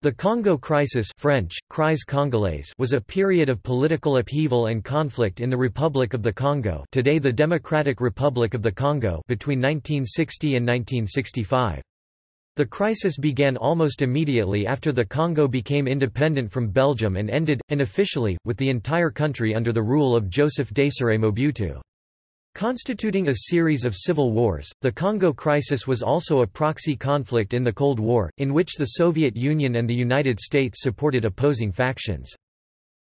The Congo Crisis French, Crise Congolaise was a period of political upheaval and conflict in the Republic of the Congo today the Democratic Republic of the Congo between 1960 and 1965. The crisis began almost immediately after the Congo became independent from Belgium and ended, unofficially, with the entire country under the rule of Joseph Désiré Mobutu. Constituting a series of civil wars, the Congo crisis was also a proxy conflict in the Cold War, in which the Soviet Union and the United States supported opposing factions.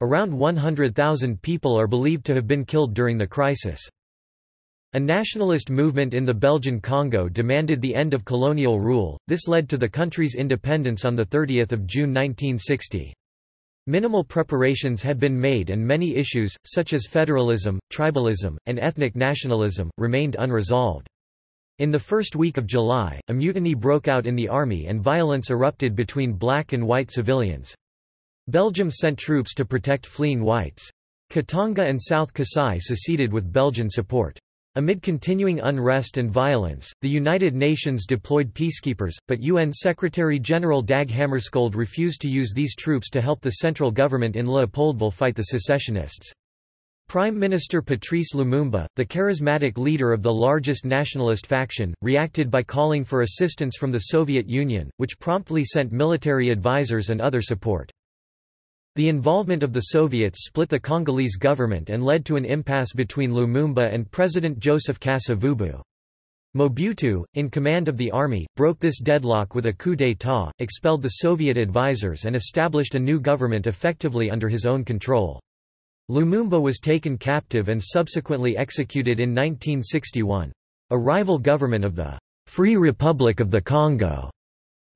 Around 100,000 people are believed to have been killed during the crisis. A nationalist movement in the Belgian Congo demanded the end of colonial rule, this led to the country's independence on 30 June 1960. Minimal preparations had been made and many issues, such as federalism, tribalism, and ethnic nationalism, remained unresolved. In the first week of July, a mutiny broke out in the army and violence erupted between black and white civilians. Belgium sent troops to protect fleeing whites. Katanga and South Kasai seceded with Belgian support. Amid continuing unrest and violence, the United Nations deployed peacekeepers, but UN Secretary-General Dag Hammarskjöld refused to use these troops to help the central government in Leopoldville fight the secessionists. Prime Minister Patrice Lumumba, the charismatic leader of the largest nationalist faction, reacted by calling for assistance from the Soviet Union, which promptly sent military advisors and other support. The involvement of the Soviets split the Congolese government and led to an impasse between Lumumba and President Joseph Kasavubu. Mobutu, in command of the army, broke this deadlock with a coup d'état, expelled the Soviet advisers and established a new government effectively under his own control. Lumumba was taken captive and subsequently executed in 1961. A rival government of the Free Republic of the Congo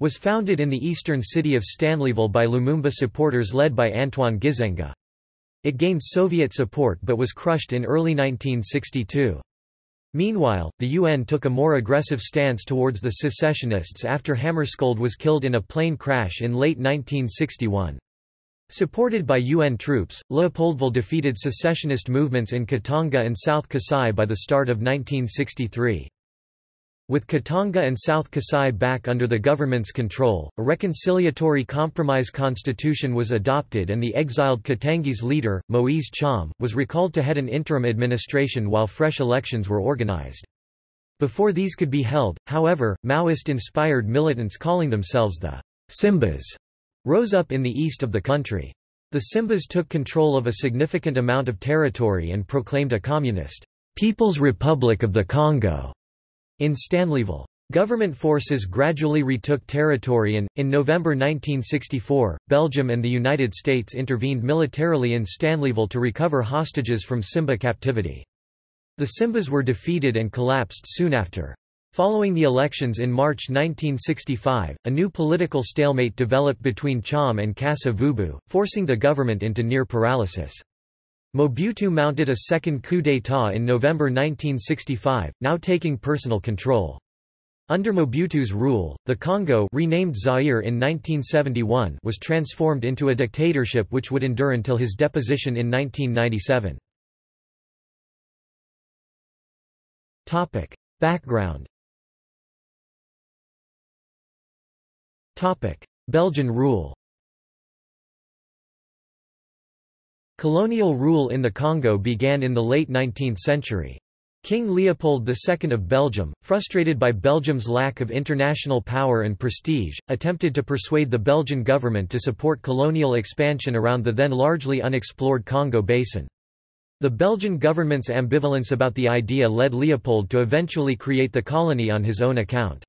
was founded in the eastern city of Stanleyville by Lumumba supporters led by Antoine Gizenga. It gained Soviet support but was crushed in early 1962. Meanwhile, the UN took a more aggressive stance towards the secessionists after Hammarskjöld was killed in a plane crash in late 1961. Supported by UN troops, Leopoldville defeated secessionist movements in Katanga and South Kasai by the start of 1963. With Katanga and South Kasai back under the government's control, a reconciliatory compromise constitution was adopted and the exiled Katangese leader, Moise Tshombe, was recalled to head an interim administration while fresh elections were organized. Before these could be held, however, Maoist-inspired militants calling themselves the Simbas rose up in the east of the country. The Simbas took control of a significant amount of territory and proclaimed a communist People's Republic of the Congo in Stanleyville. Government forces gradually retook territory and, in November 1964, Belgium and the United States intervened militarily in Stanleyville to recover hostages from Simba captivity. The Simbas were defeated and collapsed soon after. Following the elections in March 1965, a new political stalemate developed between Tshombe and Kasa Vubu, forcing the government into near paralysis. Mobutu mounted a second coup d'état in November 1965, now taking personal control. Under Mobutu's rule, the Congo renamed Zaire in 1971 was transformed into a dictatorship which would endure until his deposition in 1997. Topic. Background Topic. Belgian rule Colonial rule in the Congo began in the late 19th century. King Leopold II of Belgium, frustrated by Belgium's lack of international power and prestige, attempted to persuade the Belgian government to support colonial expansion around the then largely unexplored Congo basin. The Belgian government's ambivalence about the idea led Leopold to eventually create the colony on his own account.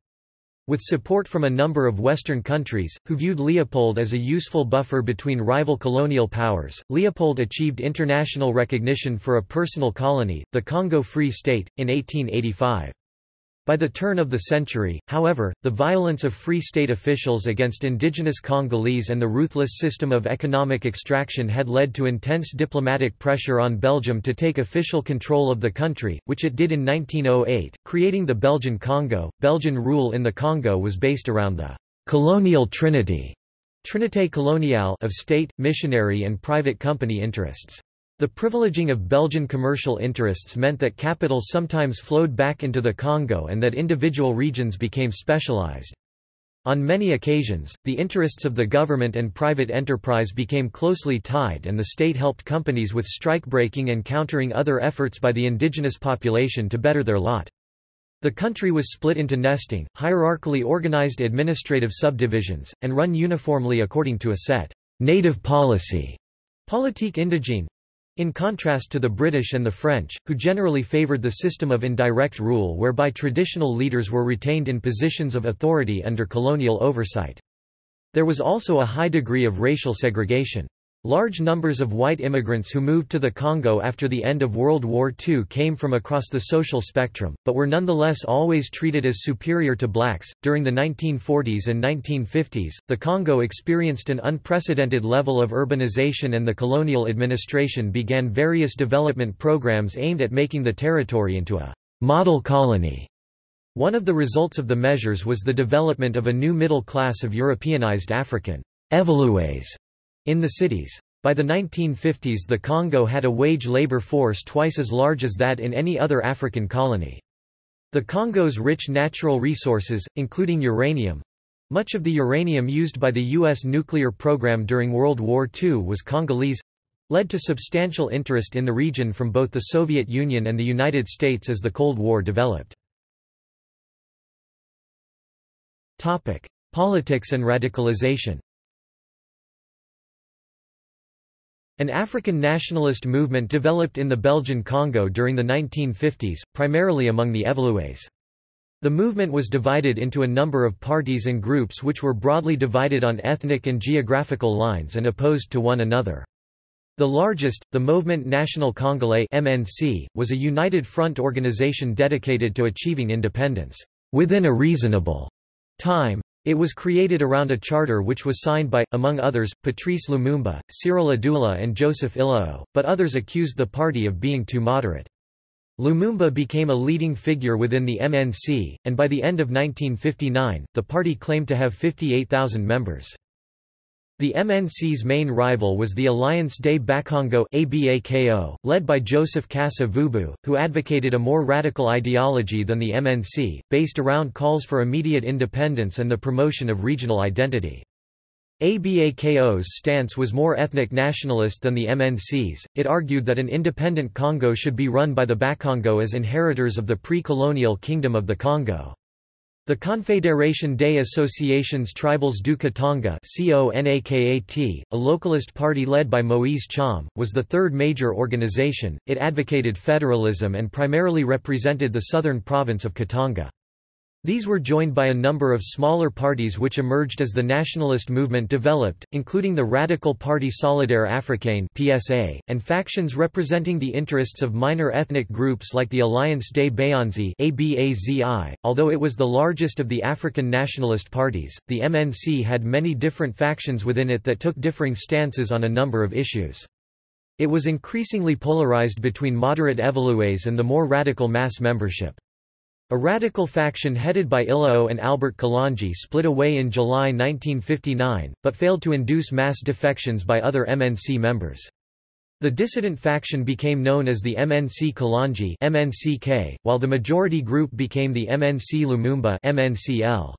With support from a number of Western countries, who viewed Leopold as a useful buffer between rival colonial powers, Leopold achieved international recognition for a personal colony, the Congo Free State, in 1885. By the turn of the century, however, the violence of Free State officials against indigenous Congolese and the ruthless system of economic extraction had led to intense diplomatic pressure on Belgium to take official control of the country, which it did in 1908, creating the Belgian Congo. Belgian rule in the Congo was based around the colonial trinity Trinité coloniale of state, missionary and private company interests. The privileging of Belgian commercial interests meant that capital sometimes flowed back into the Congo and that individual regions became specialized. On many occasions, the interests of the government and private enterprise became closely tied and the state helped companies with strike-breaking and countering other efforts by the indigenous population to better their lot. The country was split into nesting, hierarchically organized administrative subdivisions, and run uniformly according to a set native policy politique indigene, in contrast to the British and the French, who generally favoured the system of indirect rule whereby traditional leaders were retained in positions of authority under colonial oversight. There was also a high degree of racial segregation. Large numbers of white immigrants who moved to the Congo after the end of World War II came from across the social spectrum, but were nonetheless always treated as superior to blacks. During the 1940s and 1950s, the Congo experienced an unprecedented level of urbanization and the colonial administration began various development programs aimed at making the territory into a model colony. One of the results of the measures was the development of a new middle class of Europeanized African evolués in the cities. By the 1950s the Congo had a wage labor force twice as large as that in any other African colony. The Congo's rich natural resources, including uranium—much of the uranium used by the U.S. nuclear program during World War II was Congolese—led to substantial interest in the region from both the Soviet Union and the United States as the Cold War developed. Politics and radicalization An African nationalist movement developed in the Belgian Congo during the 1950s, primarily among the Evolués. The movement was divided into a number of parties and groups which were broadly divided on ethnic and geographical lines and opposed to one another. The largest, the Mouvement National Congolais MNC, was a united front organization dedicated to achieving independence within a reasonable time. It was created around a charter which was signed by, among others, Patrice Lumumba, Cyrille Adoula and Joseph Iléo, but others accused the party of being too moderate. Lumumba became a leading figure within the MNC, and by the end of 1959, the party claimed to have 58,000 members. The MNC's main rival was the Alliance des Bakongo led by Joseph Kasa Vubu, who advocated a more radical ideology than the MNC, based around calls for immediate independence and the promotion of regional identity. ABAKO's stance was more ethnic nationalist than the MNC's, it argued that an independent Congo should be run by the Bakongo as inheritors of the pre-colonial Kingdom of the Congo. The Confédération des Associations Tribales du Katanga a localist party led by Moise Tshombe, was the third major organization, it advocated federalism and primarily represented the southern province of Katanga. These were joined by a number of smaller parties which emerged as the nationalist movement developed, including the Radical Parti Solidaire Africain (PSA) and factions representing the interests of minor ethnic groups like the Alliance des Bayanzi (ABAZI). Although it was the largest of the African nationalist parties, the MNC had many different factions within it that took differing stances on a number of issues. It was increasingly polarized between moderate evolués and the more radical mass membership. A radical faction headed by Iléo and Albert Kalonji split away in July 1959, but failed to induce mass defections by other MNC members. The dissident faction became known as the MNC Kalonji MNCK, while the majority group became the MNC Lumumba MNCL.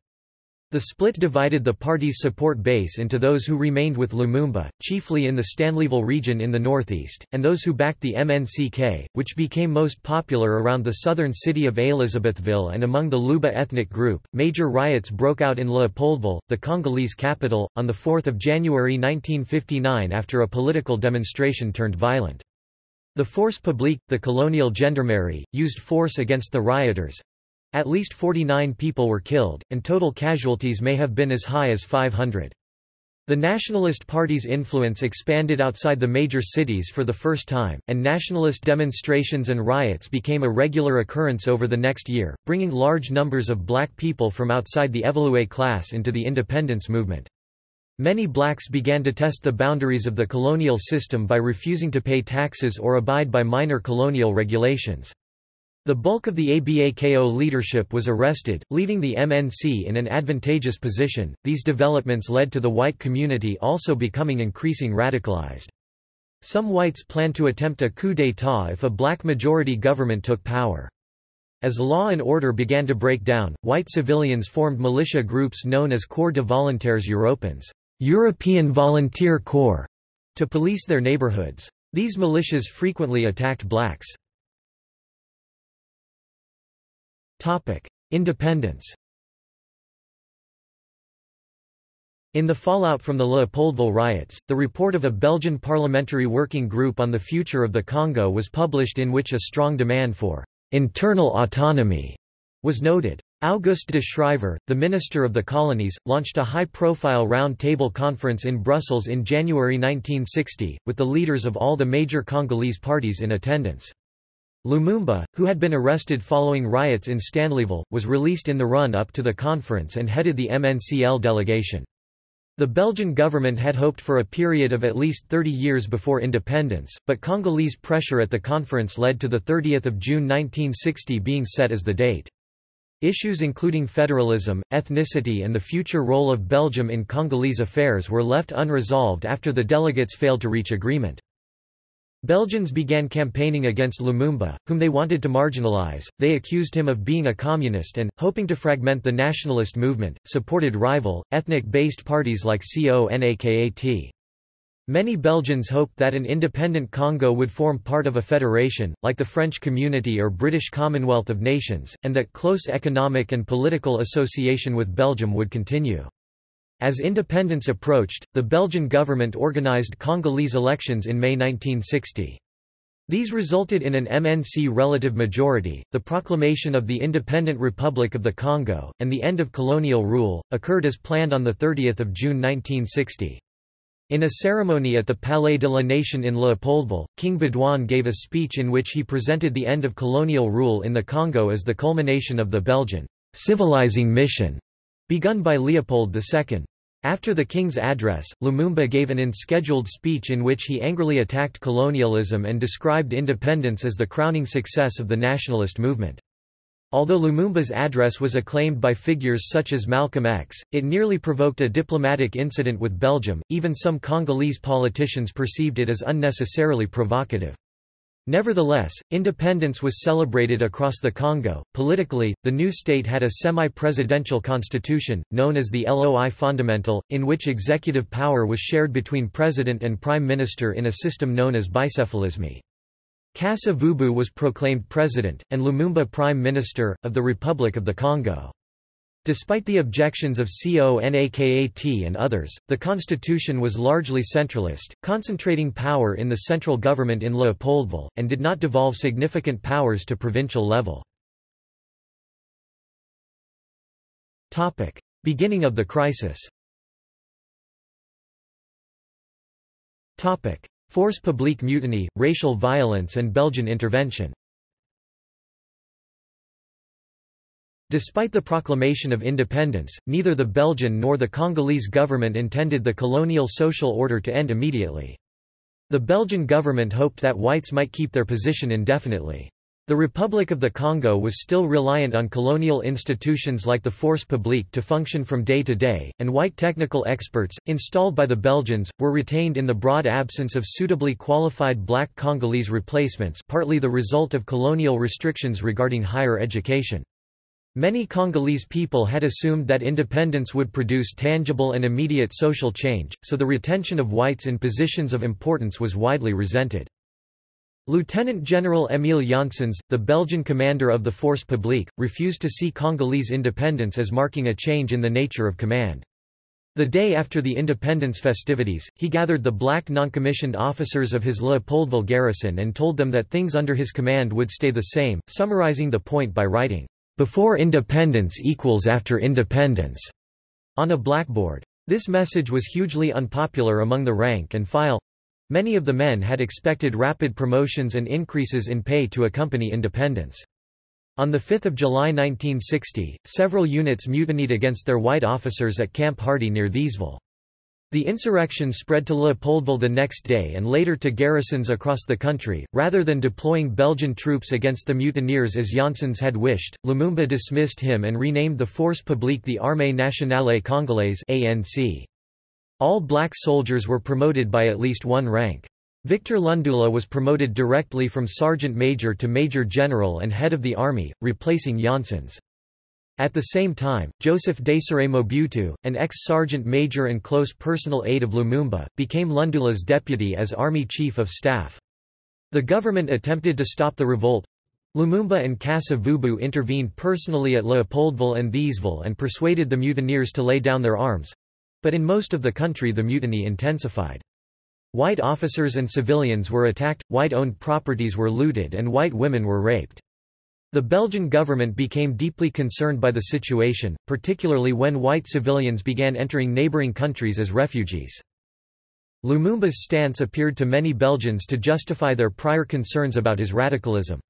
The split divided the party's support base into those who remained with Lumumba, chiefly in the Stanleyville region in the northeast, and those who backed the MNCK, which became most popular around the southern city of Elizabethville and among the Luba ethnic group. Major riots broke out in Leopoldville, the Congolese capital, on 4 January 1959 after a political demonstration turned violent. The Force Publique, the colonial gendarmerie, used force against the rioters, at least 49 people were killed, and total casualties may have been as high as 500. The Nationalist Party's influence expanded outside the major cities for the first time, and nationalist demonstrations and riots became a regular occurrence over the next year, bringing large numbers of black people from outside the Evolué class into the independence movement. Many blacks began to test the boundaries of the colonial system by refusing to pay taxes or abide by minor colonial regulations. The bulk of the ABAKO leadership was arrested, leaving the MNC in an advantageous position. These developments led to the white community also becoming increasing radicalized. Some whites planned to attempt a coup d'état if a black majority government took power. As law and order began to break down, white civilians formed militia groups known as Corps de Volontaires Européens European Volunteer Corps, to police their neighborhoods. These militias frequently attacked blacks. Independence In the fallout from the Leopoldville riots, the report of a Belgian parliamentary working group on the future of the Congo was published in which a strong demand for internal autonomy was noted. Auguste de Schryver, the Minister of the Colonies, launched a high-profile round-table conference in Brussels in January 1960, with the leaders of all the major Congolese parties in attendance. Lumumba, who had been arrested following riots in Stanleyville, was released in the run-up to the conference and headed the MNCL delegation. The Belgian government had hoped for a period of at least 30 years before independence, but Congolese pressure at the conference led to 30 June 1960 being set as the date. Issues including federalism, ethnicity and the future role of Belgium in Congolese affairs were left unresolved after the delegates failed to reach agreement. Belgians began campaigning against Lumumba, whom they wanted to marginalize. They accused him of being a communist and, hoping to fragment the nationalist movement, supported rival, ethnic-based parties like CONAKAT. Many Belgians hoped that an independent Congo would form part of a federation, like the French Community or British Commonwealth of Nations, and that close economic and political association with Belgium would continue. As independence approached, the Belgian government organized Congolese elections in May 1960. These resulted in an MNC relative majority, the proclamation of the Independent Republic of the Congo, and the end of colonial rule, occurred as planned on 30 June 1960. In a ceremony at the Palais de la Nation in Leopoldville, King Baudouin gave a speech in which he presented the end of colonial rule in the Congo as the culmination of the Belgian civilizing mission begun by Leopold II. After the king's address, Lumumba gave an unscheduled speech in which he angrily attacked colonialism and described independence as the crowning success of the nationalist movement. Although Lumumba's address was acclaimed by figures such as Malcolm X, it nearly provoked a diplomatic incident with Belgium, even some Congolese politicians perceived it as unnecessarily provocative. Nevertheless, independence was celebrated across the Congo. Politically, the new state had a semi presidential constitution, known as the LOI Fondamentale, in which executive power was shared between president and prime minister in a system known as bicephalisme. Kasa Vubu was proclaimed president, and Lumumba prime minister, of the Republic of the Congo. Despite the objections of CONAKAT and others, the constitution was largely centralist, concentrating power in the central government in Leopoldville, and did not devolve significant powers to provincial level. Beginning of the crisis. Force publique mutiny, racial violence and Belgian intervention Despite the proclamation of independence, neither the Belgian nor the Congolese government intended the colonial social order to end immediately. The Belgian government hoped that whites might keep their position indefinitely. The Republic of the Congo was still reliant on colonial institutions like the Force Publique to function from day to day, and white technical experts, installed by the Belgians, were retained in the broad absence of suitably qualified black Congolese replacements partly the result of colonial restrictions regarding higher education. Many Congolese people had assumed that independence would produce tangible and immediate social change, so the retention of whites in positions of importance was widely resented. Lieutenant General Émile Janssens, the Belgian commander of the Force Publique, refused to see Congolese independence as marking a change in the nature of command. The day after the independence festivities, he gathered the black noncommissioned officers of his Leopoldville garrison and told them that things under his command would stay the same, summarizing the point by writing, before independence equals after independence on a blackboard. This message was hugely unpopular among the rank and file. Many of the men had expected rapid promotions and increases in pay to accompany independence. On 5 July 1960, several units mutinied against their white officers at Camp Hardy near Thysville. The insurrection spread to Leopoldville the next day and later to garrisons across the country. Rather than deploying Belgian troops against the mutineers as Janssens had wished, Lumumba dismissed him and renamed the Force Publique the Armée Nationale Congolaise (ANC). All black soldiers were promoted by at least one rank. Victor Lundula was promoted directly from sergeant major to major general and head of the army, replacing Janssens. At the same time, Joseph Desire Mobutu, an ex-sergeant major and close personal aide of Lumumba, became Lundula's deputy as army chief of staff. The government attempted to stop the revolt. Lumumba and Kasa Vubu intervened personally at Leopoldville and Thysville and persuaded the mutineers to lay down their arms. But in most of the country the mutiny intensified. White officers and civilians were attacked, white-owned properties were looted and white women were raped. The Belgian government became deeply concerned by the situation, particularly when white civilians began entering neighbouring countries as refugees. Lumumba's stance appeared to many Belgians to justify their prior concerns about his radicalism.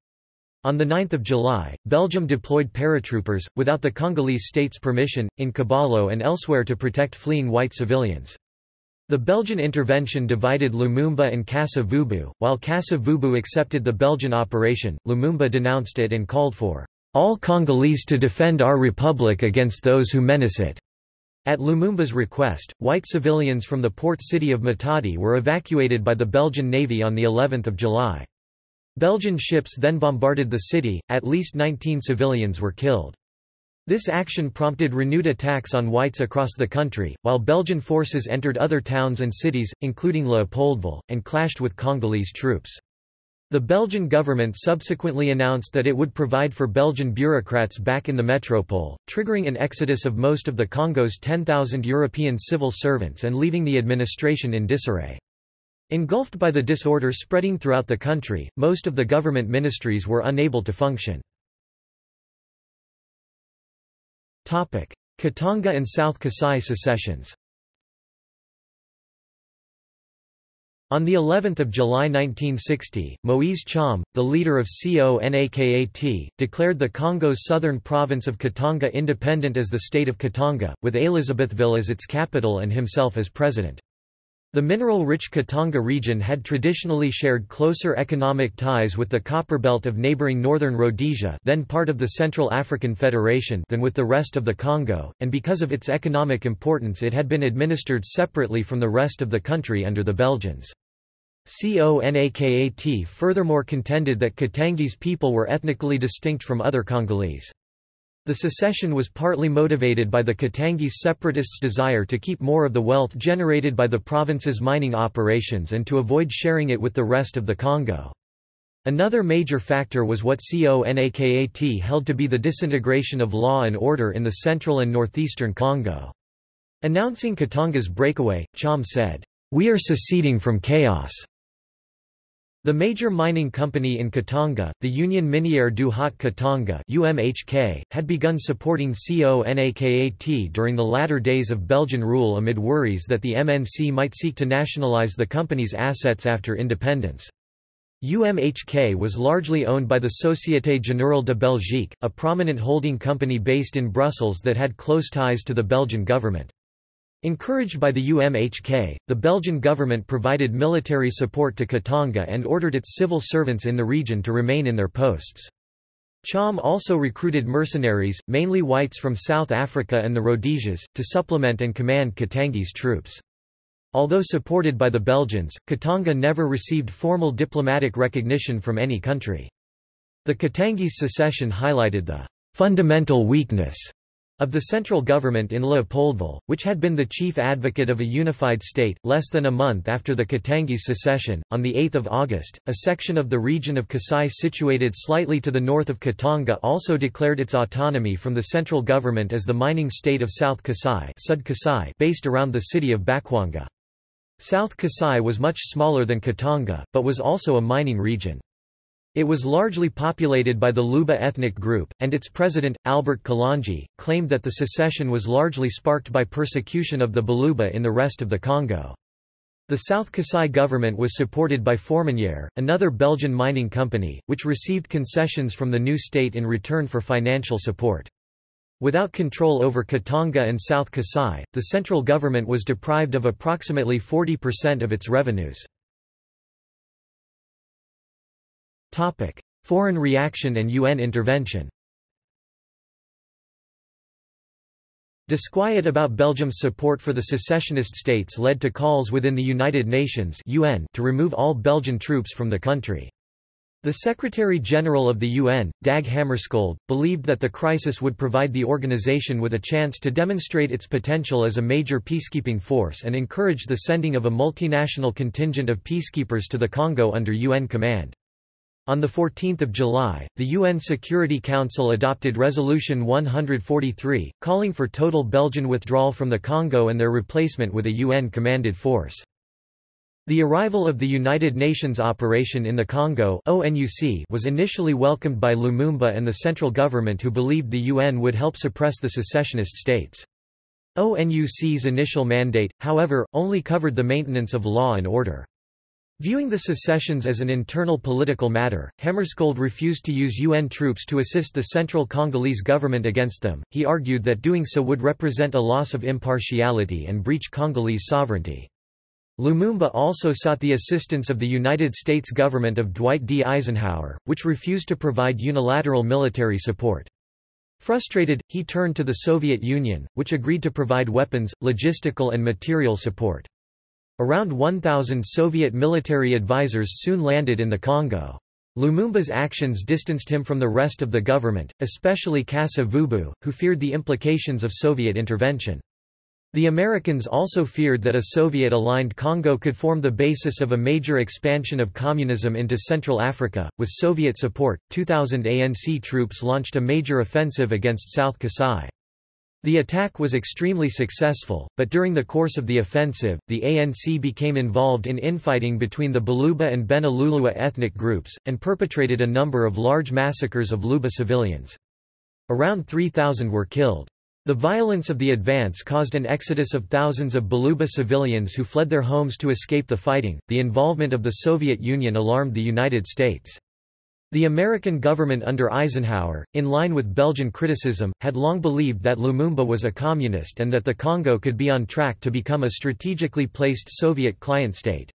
On 9 July, Belgium deployed paratroopers, without the Congolese state's permission, in Kabalo and elsewhere to protect fleeing white civilians. The Belgian intervention divided Lumumba and Kasa Vubu. While Kasa Vubu accepted the Belgian operation, Lumumba denounced it and called for all Congolese to defend our republic against those who menace it. At Lumumba's request, white civilians from the port city of Matadi were evacuated by the Belgian Navy on the 11th of July. Belgian ships then bombarded the city, at least 19 civilians were killed. This action prompted renewed attacks on whites across the country, while Belgian forces entered other towns and cities, including Leopoldville, and clashed with Congolese troops. The Belgian government subsequently announced that it would provide for Belgian bureaucrats back in the metropole, triggering an exodus of most of the Congo's 10,000 European civil servants and leaving the administration in disarray. Engulfed by the disorder spreading throughout the country, most of the government ministries were unable to function. Katanga and South Kasai secessions On the 11th of July 1960, Moise Tshombe, the leader of CONAKAT, declared the Congo's southern province of Katanga independent as the state of Katanga, with Elizabethville as its capital and himself as president. The mineral-rich Katanga region had traditionally shared closer economic ties with the copperbelt of neighboring northern Rhodesia then part of the Central African Federation than with the rest of the Congo, and because of its economic importance it had been administered separately from the rest of the country under the Belgians. CONAKAT furthermore contended that Katangese people were ethnically distinct from other Congolese. The secession was partly motivated by the Katangese separatists' desire to keep more of the wealth generated by the province's mining operations and to avoid sharing it with the rest of the Congo. Another major factor was what CONAKAT held to be the disintegration of law and order in the central and northeastern Congo. Announcing Katanga's breakaway, Tshombe said, "'We are seceding from chaos. The major mining company in Katanga, the Union Minière du Haut Katanga UMHK, had begun supporting CONAKAT during the latter days of Belgian rule amid worries that the MNC might seek to nationalize the company's assets after independence. UMHK was largely owned by the Société Générale de Belgique, a prominent holding company based in Brussels that had close ties to the Belgian government. Encouraged by the UMHK, the Belgian government provided military support to Katanga and ordered its civil servants in the region to remain in their posts. Tshombe also recruited mercenaries, mainly whites from South Africa and the Rhodesias, to supplement and command Katangese troops. Although supported by the Belgians, Katanga never received formal diplomatic recognition from any country. The Katangese secession highlighted the fundamental weakness of the central government in Leopoldville, which had been the chief advocate of a unified state, less than a month after the Katangese secession, on 8 August, a section of the region of Kasai situated slightly to the north of Katanga also declared its autonomy from the central government as the mining state of South Kasai, Sud Kasai based around the city of Bakwanga. South Kasai was much smaller than Katanga, but was also a mining region. It was largely populated by the Luba ethnic group, and its president, Albert Kalonji, claimed that the secession was largely sparked by persecution of the Baluba in the rest of the Congo. The South Kasai government was supported by Forminière, another Belgian mining company, which received concessions from the new state in return for financial support. Without control over Katanga and South Kasai, the central government was deprived of approximately 40% of its revenues. Foreign reaction and UN intervention Disquiet about Belgium's support for the secessionist states led to calls within the United Nations UN to remove all Belgian troops from the country. The Secretary-General of the UN, Dag Hammarskjöld, believed that the crisis would provide the organization with a chance to demonstrate its potential as a major peacekeeping force and encouraged the sending of a multinational contingent of peacekeepers to the Congo under UN command. On 14 July, the UN Security Council adopted Resolution 143, calling for total Belgian withdrawal from the Congo and their replacement with a UN-commanded force. The arrival of the United Nations operation in the Congo was initially welcomed by Lumumba and the central government who believed the UN would help suppress the secessionist states. ONUC's initial mandate, however, only covered the maintenance of law and order. Viewing the secessions as an internal political matter, Hammarskjöld refused to use UN troops to assist the central Congolese government against them. He argued that doing so would represent a loss of impartiality and breach Congolese sovereignty. Lumumba also sought the assistance of the United States government of Dwight D. Eisenhower, which refused to provide unilateral military support. Frustrated, he turned to the Soviet Union, which agreed to provide weapons, logistical and material support. Around 1,000 Soviet military advisors soon landed in the Congo. Lumumba's actions distanced him from the rest of the government, especially Kasa Vubu, who feared the implications of Soviet intervention. The Americans also feared that a Soviet-aligned Congo could form the basis of a major expansion of communism into Central Africa. With Soviet support, 2,000 ANC troops launched a major offensive against South Kasai. The attack was extremely successful, but during the course of the offensive, the ANC became involved in infighting between the Baluba and Bena Lulua ethnic groups, and perpetrated a number of large massacres of Luba civilians. Around 3,000 were killed. The violence of the advance caused an exodus of thousands of Baluba civilians who fled their homes to escape the fighting. The involvement of the Soviet Union alarmed the United States. The American government under Eisenhower, in line with Belgian criticism, had long believed that Lumumba was a communist and that the Congo could be on track to become a strategically placed Soviet client state.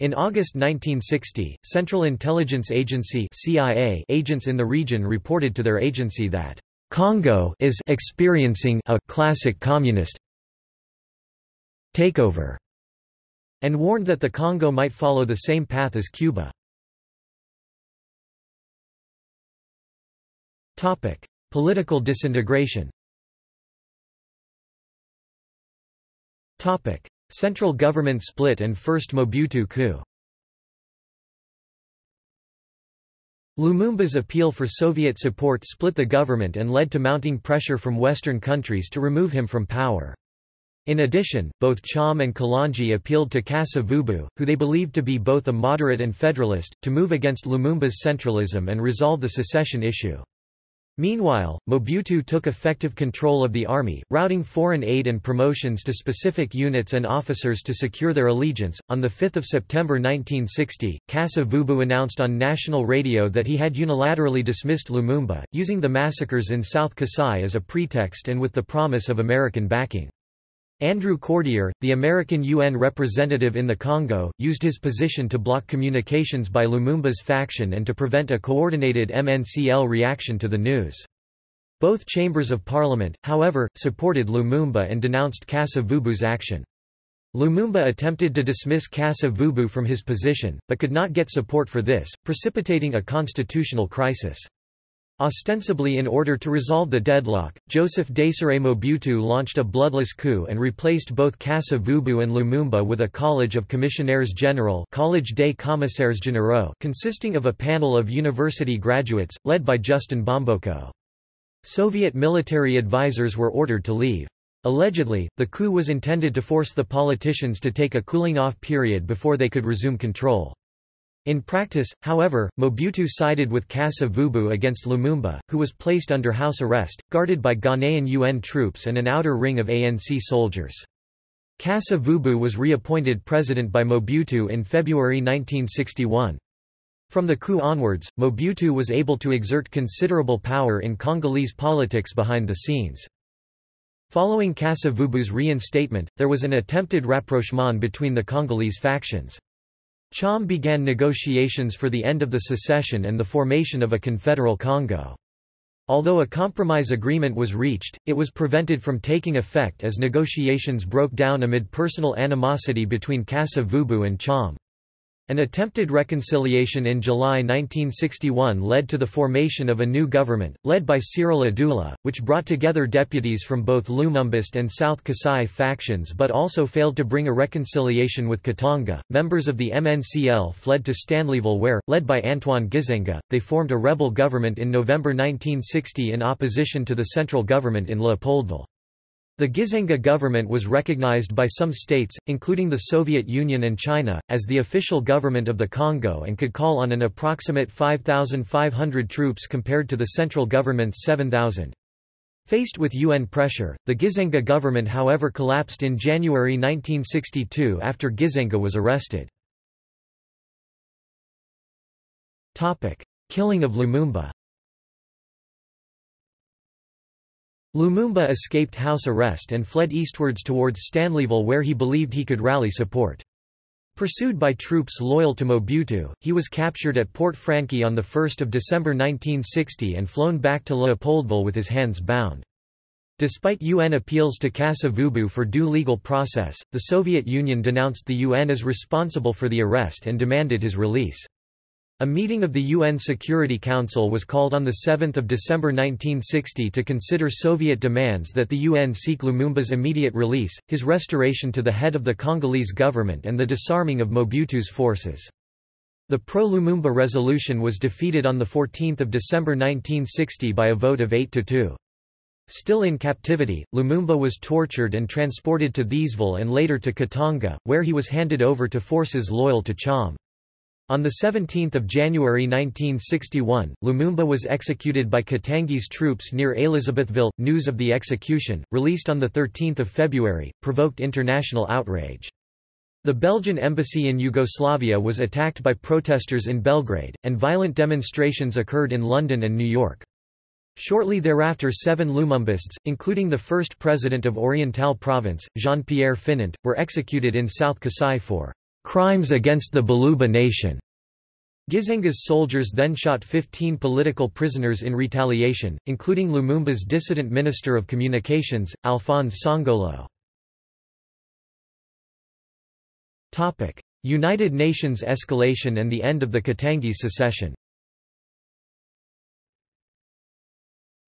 In August 1960, Central Intelligence Agency CIA agents in the region reported to their agency that Congo is experiencing a classic communist takeover and warned that the Congo might follow the same path as Cuba. Topic: Political disintegration. Topic: Central government split and first Mobutu coup. Lumumba's appeal for Soviet support split the government and led to mounting pressure from Western countries to remove him from power. In addition, both Tshombe and Kalonji appealed to Kasa Vubu, who they believed to be both a moderate and federalist, to move against Lumumba's centralism and resolve the secession issue. Meanwhile, Mobutu took effective control of the army, routing foreign aid and promotions to specific units and officers to secure their allegiance. On 5 September 1960, Kasa Vubu announced on national radio that he had unilaterally dismissed Lumumba, using the massacres in South Kasai as a pretext and with the promise of American backing. Andrew Cordier, the American UN representative in the Congo, used his position to block communications by Lumumba's faction and to prevent a coordinated MNCL reaction to the news. Both chambers of parliament, however, supported Lumumba and denounced Kasa Vubu's action. Lumumba attempted to dismiss Kasa Vubu from his position, but could not get support for this, precipitating a constitutional crisis. Ostensibly in order to resolve the deadlock, Joseph Desire Mobutu launched a bloodless coup and replaced both Kasa Vubu and Lumumba with a college of commissionaires general College des Commissaires Généraux consisting of a panel of university graduates, led by Justin Bomboko. Soviet military advisers were ordered to leave. Allegedly, the coup was intended to force the politicians to take a cooling-off period before they could resume control. In practice, however, Mobutu sided with Kasa Vubu against Lumumba, who was placed under house arrest, guarded by Ghanaian UN troops and an outer ring of ANC soldiers. Kasa Vubu was reappointed president by Mobutu in February 1961. From the coup onwards, Mobutu was able to exert considerable power in Congolese politics behind the scenes. Following Kasa Vubu's reinstatement, there was an attempted rapprochement between the Congolese factions. Tshombe began negotiations for the end of the secession and the formation of a confederal Congo. Although a compromise agreement was reached, it was prevented from taking effect as negotiations broke down amid personal animosity between Kasa Vubu and Tshombe. An attempted reconciliation in July 1961 led to the formation of a new government, led by Cyrille Adoula, which brought together deputies from both Lumumbist and South Kasai factions but also failed to bring a reconciliation with Katanga. Members of the MNCL fled to Stanleyville where, led by Antoine Gizenga, they formed a rebel government in November 1960 in opposition to the central government in Leopoldville. The Gizenga government was recognized by some states, including the Soviet Union and China, as the official government of the Congo and could call on an approximate 5,500 troops compared to the central government's 7,000. Faced with UN pressure, the Gizenga government however collapsed in January 1962 after Gizenga was arrested. Killing of Lumumba Lumumba escaped house arrest and fled eastwards towards Stanleyville where he believed he could rally support. Pursued by troops loyal to Mobutu, he was captured at Port Francqui on 1 December 1960 and flown back to Leopoldville with his hands bound. Despite UN appeals to Kasa Vubu for due legal process, the Soviet Union denounced the UN as responsible for the arrest and demanded his release. A meeting of the UN Security Council was called on 7 December 1960 to consider Soviet demands that the UN seek Lumumba's immediate release, his restoration to the head of the Congolese government and the disarming of Mobutu's forces. The pro-Lumumba resolution was defeated on 14 December 1960 by a vote of 8 to 2. Still in captivity, Lumumba was tortured and transported to Thysville and later to Katanga, where he was handed over to forces loyal to Tshombe. On 17 January 1961, Lumumba was executed by Katangese troops near Elizabethville. News of the execution, released on 13 February, provoked international outrage. The Belgian embassy in Yugoslavia was attacked by protesters in Belgrade, and violent demonstrations occurred in London and New York. Shortly thereafter seven Lumumbists, including the first president of Oriental Province, Jean-Pierre Finant, were executed in South Kasai for crimes against the Baluba nation. Gizenga's soldiers then shot 15 political prisoners in retaliation, including Lumumba's dissident Minister of Communications, Alphonse Songolo. United Nations escalation and the end of the Katangese secession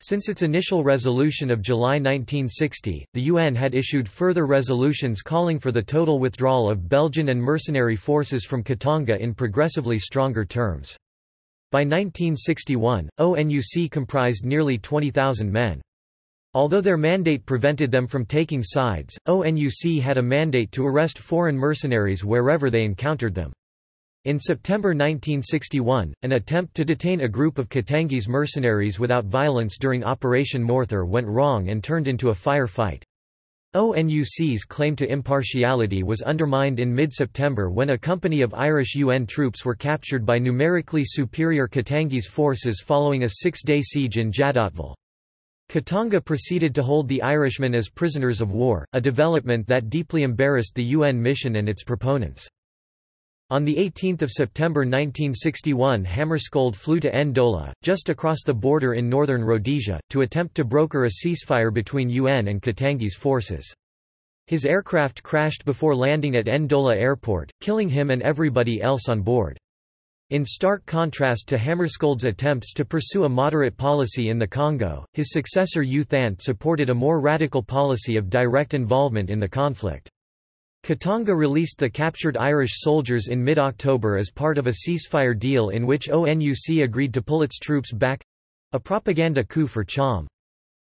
Since its initial resolution of July 1960, the UN had issued further resolutions calling for the total withdrawal of Belgian and mercenary forces from Katanga in progressively stronger terms. By 1961, ONUC comprised nearly 20,000 men. Although their mandate prevented them from taking sides, ONUC had a mandate to arrest foreign mercenaries wherever they encountered them. In September 1961, an attempt to detain a group of Katangese mercenaries without violence during Operation Morthor went wrong and turned into a firefight. ONUC's claim to impartiality was undermined in mid-September when a company of Irish UN troops were captured by numerically superior Katangese forces following a six-day siege in Jadotville. Katanga proceeded to hold the Irishmen as prisoners of war, a development that deeply embarrassed the UN mission and its proponents. On 18 September 1961 Hammarskjöld flew to Ndola, just across the border in northern Rhodesia, to attempt to broker a ceasefire between UN and Katangese forces. His aircraft crashed before landing at Ndola airport, killing him and everybody else on board. In stark contrast to Hammarskjöld's attempts to pursue a moderate policy in the Congo, his successor U Thant supported a more radical policy of direct involvement in the conflict. Katanga released the captured Irish soldiers in mid-October as part of a ceasefire deal in which ONUC agreed to pull its troops back—a propaganda coup for Tshombe.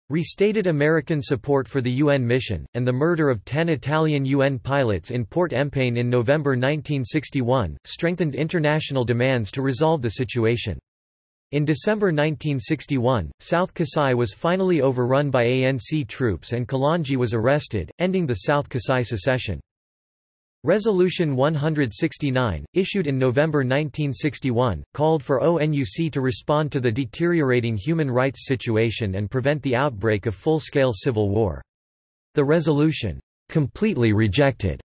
Restated American support for the UN mission, and the murder of ten Italian UN pilots in Port-Empain in November 1961, strengthened international demands to resolve the situation. In December 1961, South Kasai was finally overrun by ANC troops and Kalonji was arrested, ending the South Kasai secession. Resolution 169, issued in November 1961, called for ONUC to respond to the deteriorating human rights situation and prevent the outbreak of full-scale civil war. The resolution, completely rejected,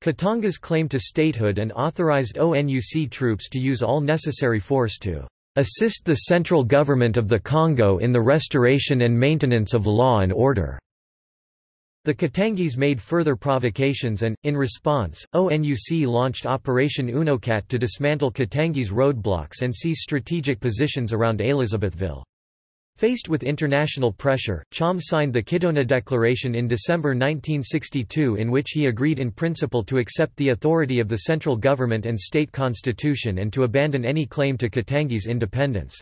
Katanga's claim to statehood and authorized ONUC troops to use all necessary force to assist the central government of the Congo in the restoration and maintenance of law and order." The Katangese made further provocations and, in response, ONUC launched Operation UNOKAT to dismantle Katangese roadblocks and seize strategic positions around Elizabethville. Faced with international pressure, Tshombe signed the Kitona Declaration in December 1962 in which he agreed in principle to accept the authority of the central government and state constitution and to abandon any claim to Katangi's independence.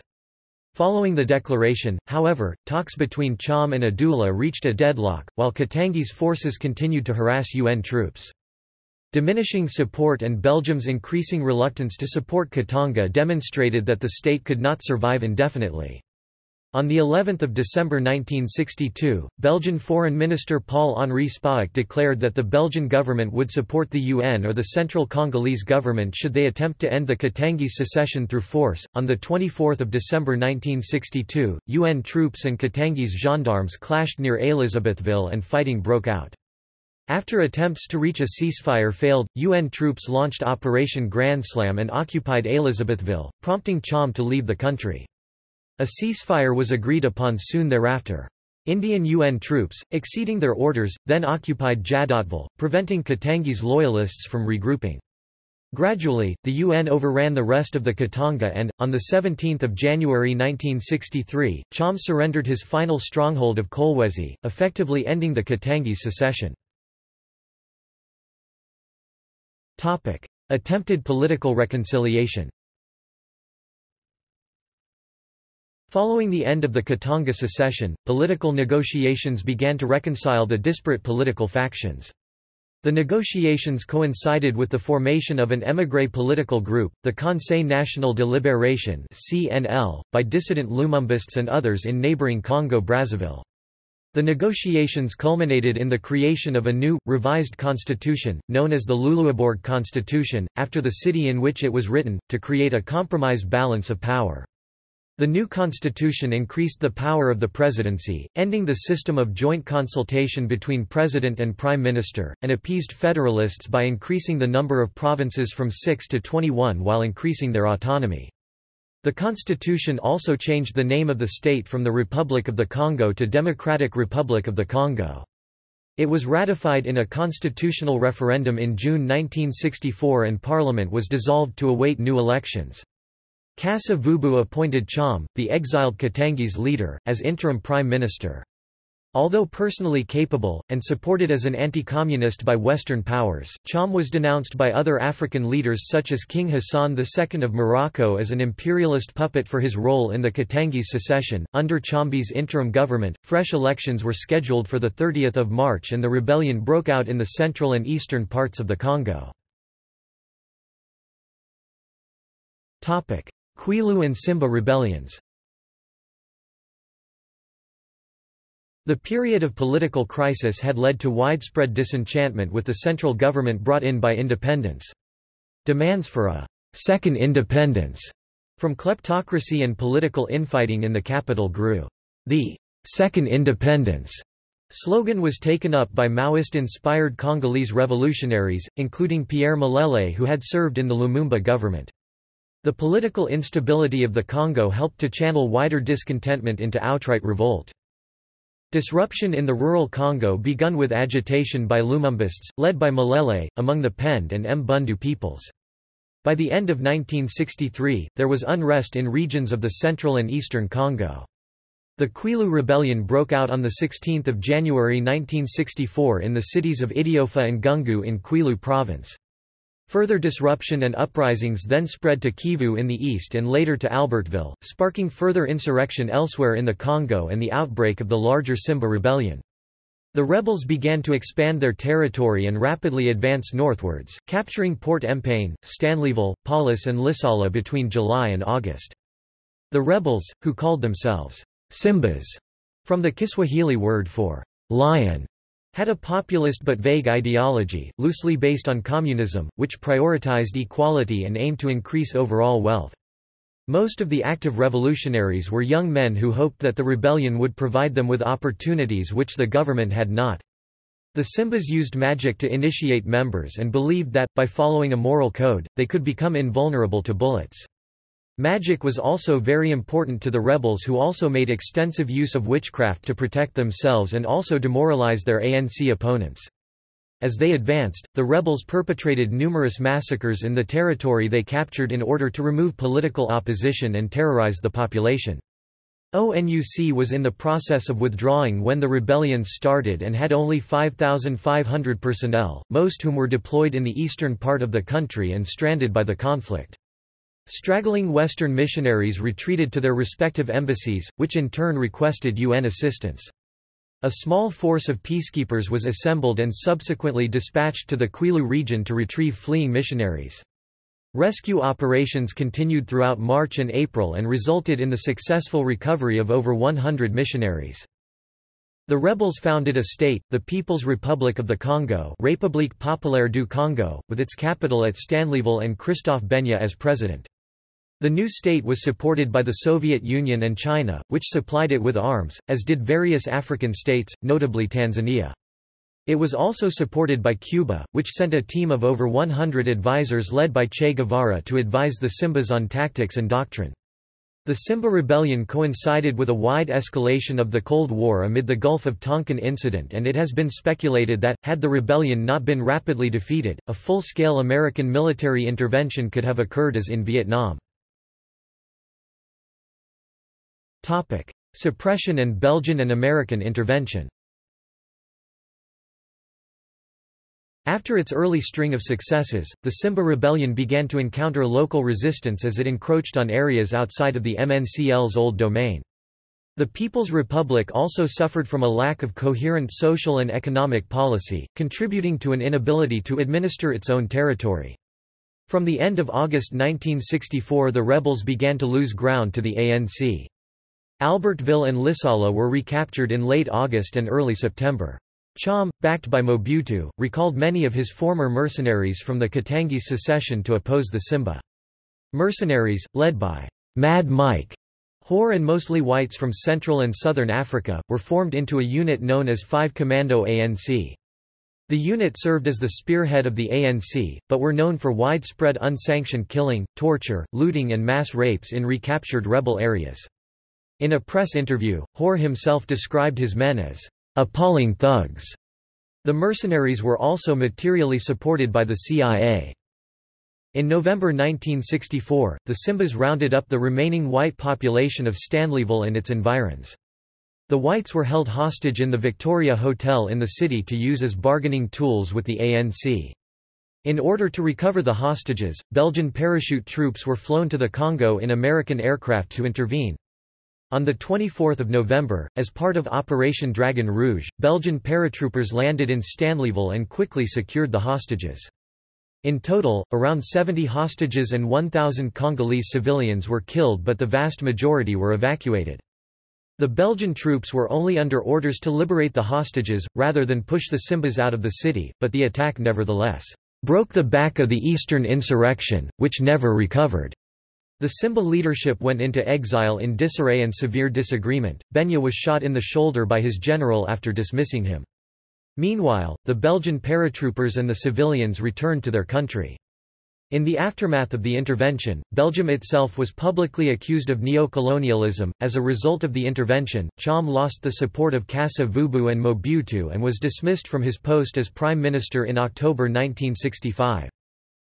Following the declaration, however, talks between Tshombe and Adoula reached a deadlock, while Katangese forces continued to harass UN troops. Diminishing support and Belgium's increasing reluctance to support Katanga demonstrated that the state could not survive indefinitely. On the 11th of December 1962, Belgian Foreign Minister Paul-Henri Spaak declared that the Belgian government would support the UN or the Central Congolese government should they attempt to end the Katangese secession through force. On the 24th of December 1962, UN troops and Katangese gendarmes clashed near Elizabethville and fighting broke out. After attempts to reach a ceasefire failed, UN troops launched Operation Grand Slam and occupied Elizabethville, prompting Tshombe to leave the country. A ceasefire was agreed upon soon thereafter. Indian UN troops, exceeding their orders, then occupied Jadotville, preventing Katangese loyalists from regrouping. Gradually, the UN overran the rest of the Katanga and, on 17 January 1963, Tshombe surrendered his final stronghold of Kolwezi, effectively ending the Katangi secession. Attempted political reconciliation Following the end of the Katanga secession, political negotiations began to reconcile the disparate political factions. The negotiations coincided with the formation of an émigré political group, the Conseil National de Libération (CNL), by dissident Lumumbists and others in neighboring Congo-Brazzaville. The negotiations culminated in the creation of a new, revised constitution, known as the Luluabourg Constitution, after the city in which it was written, to create a compromise balance of power. The new constitution increased the power of the presidency, ending the system of joint consultation between president and prime minister, and appeased federalists by increasing the number of provinces from 6 to 21 while increasing their autonomy. The constitution also changed the name of the state from the Republic of the Congo to Democratic Republic of the Congo. It was ratified in a constitutional referendum in June 1964 and parliament was dissolved to await new elections. Kasa Vubu appointed Tshombe, the exiled Katangese leader, as interim prime minister. Although personally capable, and supported as an anti-communist by Western powers, Tshombe was denounced by other African leaders such as King Hassan II of Morocco as an imperialist puppet for his role in the Katangese secession. Under Tshombe's interim government, fresh elections were scheduled for 30 March and the rebellion broke out in the central and eastern parts of the Congo. Kwilu and Simba rebellions The period of political crisis had led to widespread disenchantment with the central government brought in by independence. Demands for a second independence from kleptocracy and political infighting in the capital grew. The second independence slogan was taken up by Maoist-inspired Congolese revolutionaries, including Pierre Mulele who had served in the Lumumba government. The political instability of the Congo helped to channel wider discontentment into outright revolt. Disruption in the rural Congo begun with agitation by Lumumbists, led by Mulele, among the Pende and Mbundu peoples. By the end of 1963, there was unrest in regions of the central and eastern Congo. The Kwilu Rebellion broke out on 16 January 1964 in the cities of Idiofa and Gungu in Kwilu Province. Further disruption and uprisings then spread to Kivu in the east and later to Albertville, sparking further insurrection elsewhere in the Congo and the outbreak of the larger Simba rebellion. The rebels began to expand their territory and rapidly advance northwards, capturing Port-Empain, Stanleyville, Paulis and Lisala between July and August. The rebels, who called themselves Simbas, from the Kiswahili word for lion, had a populist but vague ideology, loosely based on communism, which prioritized equality and aimed to increase overall wealth. Most of the active revolutionaries were young men who hoped that the rebellion would provide them with opportunities which the government had not. The Simbas used magic to initiate members and believed that, by following a moral code, they could become invulnerable to bullets. Magic was also very important to the rebels who also made extensive use of witchcraft to protect themselves and also demoralize their ANC opponents. As they advanced, the rebels perpetrated numerous massacres in the territory they captured in order to remove political opposition and terrorize the population. ONUC was in the process of withdrawing when the rebellion started and had only 5,500 personnel, most of whom were deployed in the eastern part of the country and stranded by the conflict. Straggling Western missionaries retreated to their respective embassies, which in turn requested UN assistance. A small force of peacekeepers was assembled and subsequently dispatched to the Kwilu region to retrieve fleeing missionaries. Rescue operations continued throughout March and April and resulted in the successful recovery of over 100 missionaries. The rebels founded a state, the People's Republic of the Congo République Populaire du Congo, with its capital at Stanleyville and Christophe Gbenye as president. The new state was supported by the Soviet Union and China, which supplied it with arms, as did various African states, notably Tanzania. It was also supported by Cuba, which sent a team of over 100 advisors led by Che Guevara to advise the Simbas on tactics and doctrine. The Simba rebellion coincided with a wide escalation of the Cold War amid the Gulf of Tonkin incident and it has been speculated that, had the rebellion not been rapidly defeated, a full-scale American military intervention could have occurred as in Vietnam. Suppression and Belgian and American intervention After its early string of successes, the Simba rebellion began to encounter local resistance as it encroached on areas outside of the MNCL's old domain. The People's Republic also suffered from a lack of coherent social and economic policy, contributing to an inability to administer its own territory. From the end of August 1964 the rebels began to lose ground to the ANC. Albertville and Lisala were recaptured in late August and early September. Tshombe, backed by Mobutu, recalled many of his former mercenaries from the Katanga secession to oppose the Simba. Mercenaries, led by Mad Mike Hoare and mostly whites from Central and Southern Africa, were formed into a unit known as 5 Commando ANC. The unit served as the spearhead of the ANC, but were known for widespread unsanctioned killing, torture, looting and mass rapes in recaptured rebel areas. In a press interview, Hoare himself described his men as appalling thugs. The mercenaries were also materially supported by the CIA. In November 1964, the Simbas rounded up the remaining white population of Stanleyville and its environs. The whites were held hostage in the Victoria Hotel in the city to use as bargaining tools with the ANC. In order to recover the hostages, Belgian parachute troops were flown to the Congo in American aircraft to intervene. On 24 November, as part of Operation Dragon Rouge, Belgian paratroopers landed in Stanleyville and quickly secured the hostages. In total, around 70 hostages and 1,000 Congolese civilians were killed but the vast majority were evacuated. The Belgian troops were only under orders to liberate the hostages, rather than push the Simbas out of the city, but the attack nevertheless broke the back of the eastern insurrection, which never recovered. The Simba leadership went into exile in disarray and severe disagreement. Gbenye was shot in the shoulder by his general after dismissing him. Meanwhile, the Belgian paratroopers and the civilians returned to their country. In the aftermath of the intervention, Belgium itself was publicly accused of neocolonialism. As a result of the intervention, Tshombe lost the support of Kasa Vubu and Mobutu and was dismissed from his post as prime minister in October 1965.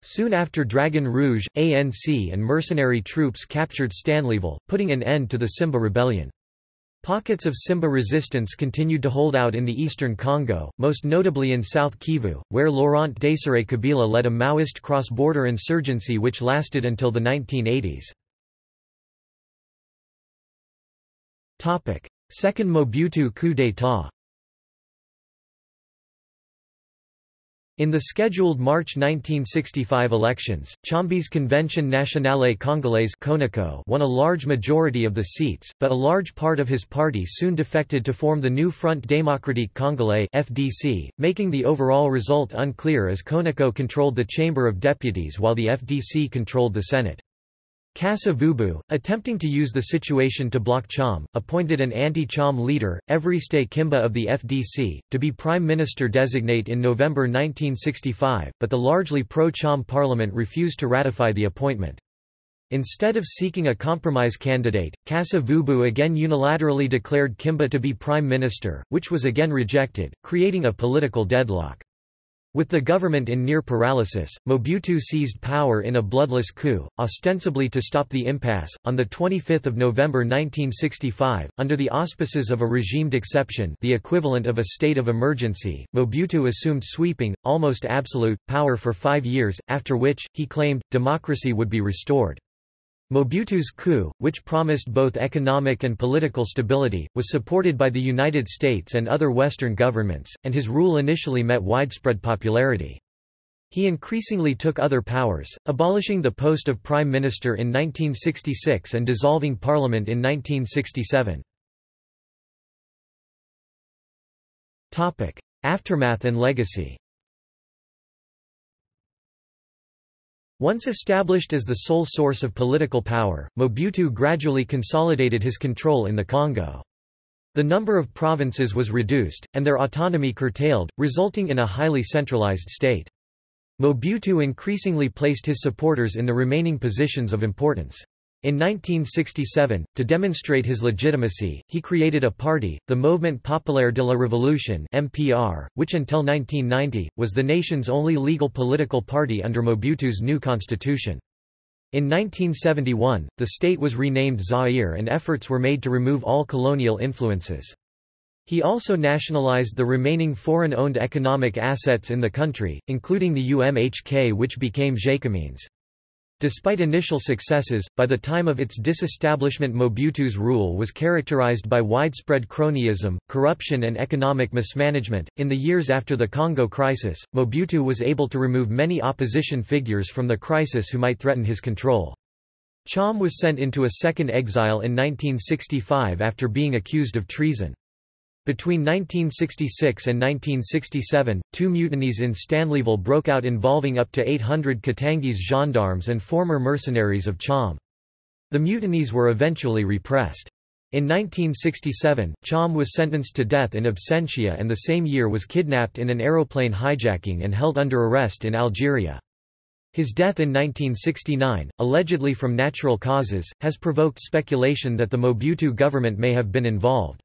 Soon after Dragon Rouge, ANC and mercenary troops captured Stanleyville, putting an end to the Simba rebellion. Pockets of Simba resistance continued to hold out in the eastern Congo, most notably in South Kivu, where Laurent Desire Kabila led a Maoist cross-border insurgency which lasted until the 1980s. Second Mobutu coup d'état In the scheduled March 1965 elections, Tshombe's Convention Nationale Congolaise won a large majority of the seats, but a large part of his party soon defected to form the new Front Démocratique Congolais FDC, making the overall result unclear as CONACO controlled the Chamber of Deputies while the FDC controlled the Senate. Kasa Vubu, attempting to use the situation to block Tshombe, appointed an anti-Tshombe leader, Evariste Kimba of the FDC, to be prime minister-designate in November 1965, but the largely pro-Tshombe parliament refused to ratify the appointment. Instead of seeking a compromise candidate, Kasa Vubu again unilaterally declared Kimba to be prime minister, which was again rejected, creating a political deadlock. With the government in near paralysis, Mobutu seized power in a bloodless coup, ostensibly to stop the impasse. On the 25th of November 1965, under the auspices of a regime d'exception, the equivalent of a state of emergency, Mobutu assumed sweeping, almost absolute power for 5 years, after which he claimed democracy would be restored. Mobutu's coup, which promised both economic and political stability, was supported by the United States and other Western governments, and his rule initially met widespread popularity. He increasingly took other powers, abolishing the post of prime minister in 1966 and dissolving parliament in 1967. Aftermath and legacy Once established as the sole source of political power, Mobutu gradually consolidated his control in the Congo. The number of provinces was reduced, and their autonomy curtailed, resulting in a highly centralized state. Mobutu increasingly placed his supporters in the remaining positions of importance. In 1967, to demonstrate his legitimacy, he created a party, the Mouvement Populaire de la Révolution (MPR), which until 1990 was the nation's only legal political party under Mobutu's new constitution. In 1971, the state was renamed Zaire and efforts were made to remove all colonial influences. He also nationalized the remaining foreign-owned economic assets in the country, including the UMHK which became Gécamines. Despite initial successes, by the time of its disestablishment Mobutu's rule was characterized by widespread cronyism, corruption and economic mismanagement. In the years after the Congo crisis, Mobutu was able to remove many opposition figures from the crisis who might threaten his control. Tshombe was sent into a second exile in 1965 after being accused of treason. Between 1966 and 1967, two mutinies in Stanleyville broke out involving up to 800 Katangese gendarmes and former mercenaries of Tshombe. The mutinies were eventually repressed. In 1967, Tshombe was sentenced to death in absentia and the same year was kidnapped in an aeroplane hijacking and held under arrest in Algeria. His death in 1969, allegedly from natural causes, has provoked speculation that the Mobutu government may have been involved.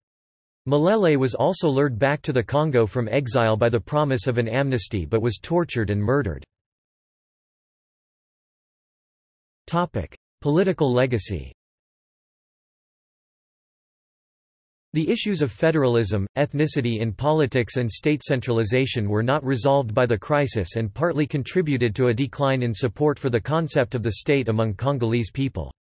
Mulele was also lured back to the Congo from exile by the promise of an amnesty but was tortured and murdered. Political legacy The issues of federalism, ethnicity in politics and state centralization were not resolved by the crisis and partly contributed to a decline in support for the concept of the state among Congolese people.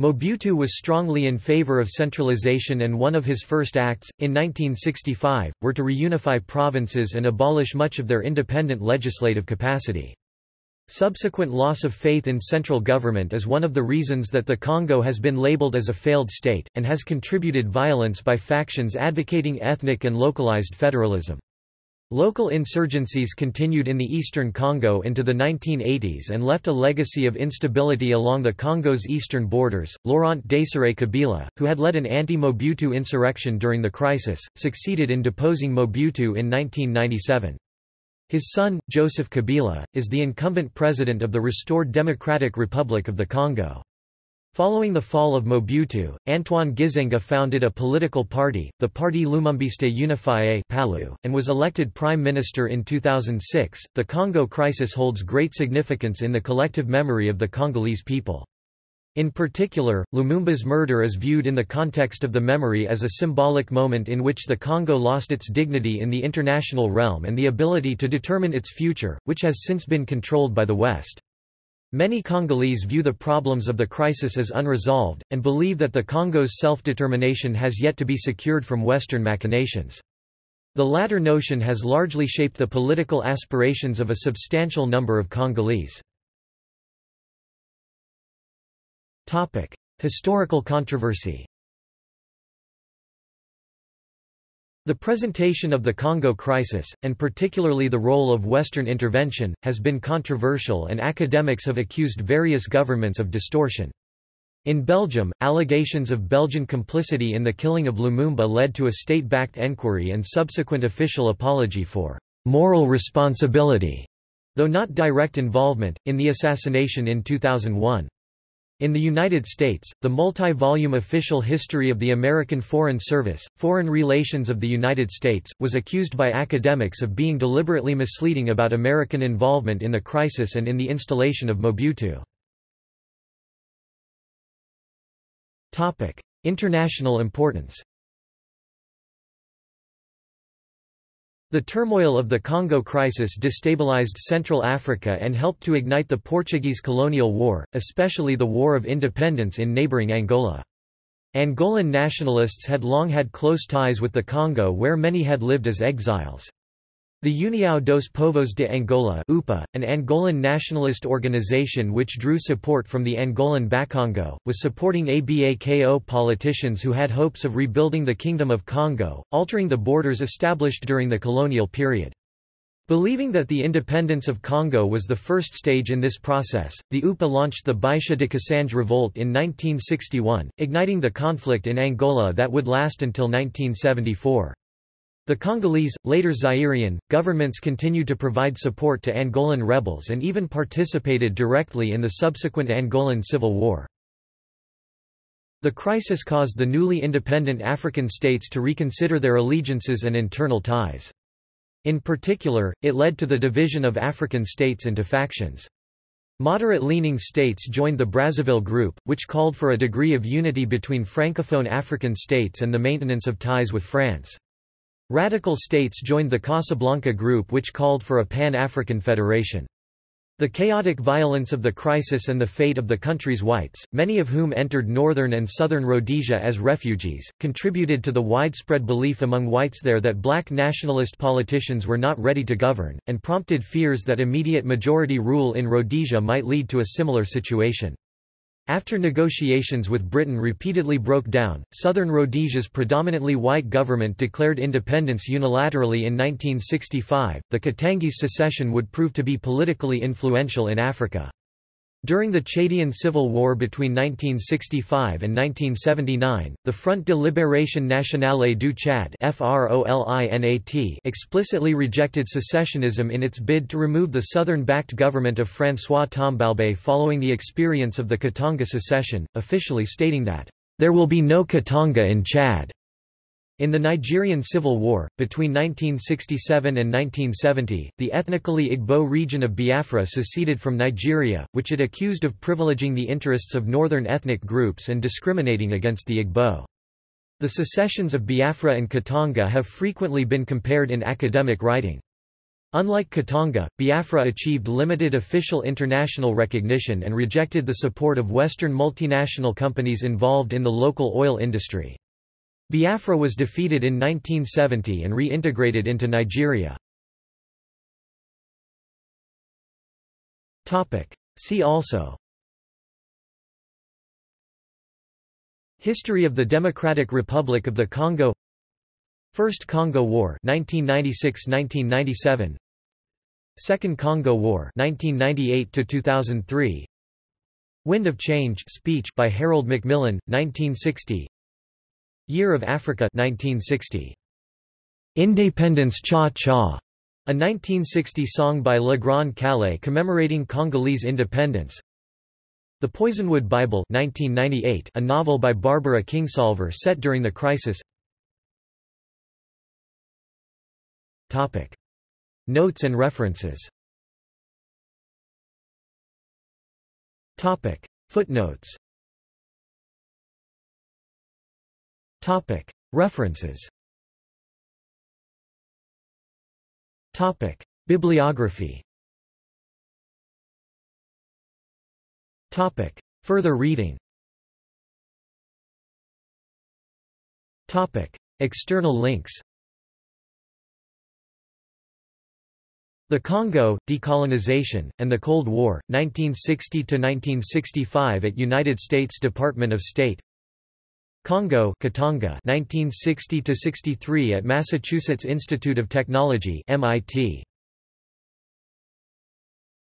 Mobutu was strongly in favor of centralization and one of his first acts, in 1965, were to reunify provinces and abolish much of their independent legislative capacity. Subsequent loss of faith in central government is one of the reasons that the Congo has been labeled as a failed state, and has contributed violence by factions advocating ethnic and localized federalism. Local insurgencies continued in the eastern Congo into the 1980s and left a legacy of instability along the Congo's eastern borders. Laurent Desire Kabila, who had led an anti-Mobutu insurrection during the crisis, succeeded in deposing Mobutu in 1997. His son, Joseph Kabila, is the incumbent president of the restored Democratic Republic of the Congo. Following the fall of Mobutu, Antoine Gizenga founded a political party, the Parti Lumumbiste Unifié (PALU), and was elected prime minister in 2006. The Congo crisis holds great significance in the collective memory of the Congolese people. In particular, Lumumba's murder is viewed in the context of the memory as a symbolic moment in which the Congo lost its dignity in the international realm and the ability to determine its future, which has since been controlled by the West. Many Congolese view the problems of the crisis as unresolved, and believe that the Congo's self-determination has yet to be secured from Western machinations. The latter notion has largely shaped the political aspirations of a substantial number of Congolese. Historical controversy The presentation of the Congo crisis, and particularly the role of Western intervention, has been controversial and academics have accused various governments of distortion. In Belgium, allegations of Belgian complicity in the killing of Lumumba led to a state-backed enquiry and subsequent official apology for «moral responsibility», though not direct involvement, in the assassination in 2001. In the United States, the multi-volume Official History of the American Foreign Service, Foreign Relations of the United States, was accused by academics of being deliberately misleading about American involvement in the crisis and in the installation of Mobutu. International importance The turmoil of the Congo crisis destabilized Central Africa and helped to ignite the Portuguese colonial war, especially the War of Independence in neighboring Angola. Angolan nationalists had long had close ties with the Congo where many had lived as exiles. The União dos Povos de Angola UPA, an Angolan nationalist organization which drew support from the Angolan Bakongo, was supporting ABAKO politicians who had hopes of rebuilding the Kingdom of Congo, altering the borders established during the colonial period. Believing that the independence of Congo was the first stage in this process, the UPA launched the Baixa de Cassange revolt in 1961, igniting the conflict in Angola that would last until 1974. The Congolese, later Zairian, governments continued to provide support to Angolan rebels and even participated directly in the subsequent Angolan Civil War. The crisis caused the newly independent African states to reconsider their allegiances and internal ties. In particular, it led to the division of African states into factions. Moderate-leaning states joined the Brazzaville Group, which called for a degree of unity between Francophone African states and the maintenance of ties with France. Radical states joined the Casablanca Group which called for a Pan-African federation. The chaotic violence of the crisis and the fate of the country's whites, many of whom entered northern and southern Rhodesia as refugees, contributed to the widespread belief among whites there that black nationalist politicians were not ready to govern, and prompted fears that immediate majority rule in Rhodesia might lead to a similar situation. After negotiations with Britain repeatedly broke down, southern Rhodesia's predominantly white government declared independence unilaterally in 1965. The Katangese secession would prove to be politically influential in Africa. During the Chadian Civil War between 1965 and 1979, the Front de Libération Nationale du Tchad explicitly rejected secessionism in its bid to remove the southern-backed government of François Tombalbaye following the experience of the Katanga secession, officially stating that, "...there will be no Katanga in Chad." In the Nigerian Civil War, between 1967 and 1970, the ethnically Igbo region of Biafra seceded from Nigeria, which it accused of privileging the interests of northern ethnic groups and discriminating against the Igbo. The secessions of Biafra and Katanga have frequently been compared in academic writing. Unlike Katanga, Biafra achieved limited official international recognition and rejected the support of Western multinational companies involved in the local oil industry. Biafra was defeated in 1970 and reintegrated into Nigeria. See also. History of the Democratic Republic of the Congo. First Congo War 1996–1997 Second Congo War 1998–2003 Wind of Change speech by Harold Macmillan, 1960 Year of Africa 1960. Independence Cha Cha, a 1960 song by Le Grand Kallé commemorating Congolese independence. The Poisonwood Bible 1998, a novel by Barbara Kingsolver set during the crisis. Topic. Notes and references Topic. Footnotes Topic. References Topic. Bibliography Topic. Further reading Topic. External links The Congo, Decolonization, and the Cold War, 1960–1965 at United States Department of State Congo Katanga 1960 63 at Massachusetts Institute of Technology MIT